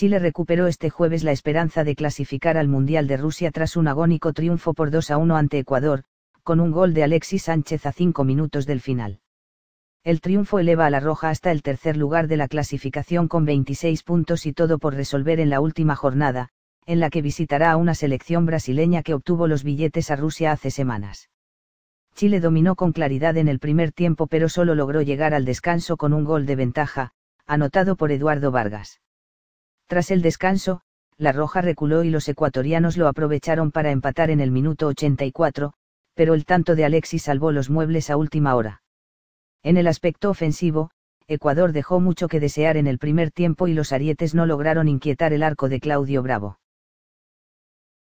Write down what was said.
Chile recuperó este jueves la esperanza de clasificar al Mundial de Rusia tras un agónico triunfo por 2 a 1 ante Ecuador, con un gol de Alexis Sánchez a 5 minutos del final. El triunfo eleva a la Roja hasta el tercer lugar de la clasificación con 26 puntos y todo por resolver en la última jornada, en la que visitará a una selección brasileña que obtuvo los billetes a Rusia hace semanas. Chile dominó con claridad en el primer tiempo pero solo logró llegar al descanso con un gol de ventaja, anotado por Eduardo Vargas. Tras el descanso, la Roja reculó y los ecuatorianos lo aprovecharon para empatar en el minuto 84, pero el tanto de Alexis salvó los muebles a última hora. En el aspecto ofensivo, Ecuador dejó mucho que desear en el primer tiempo y los arietes no lograron inquietar el arco de Claudio Bravo.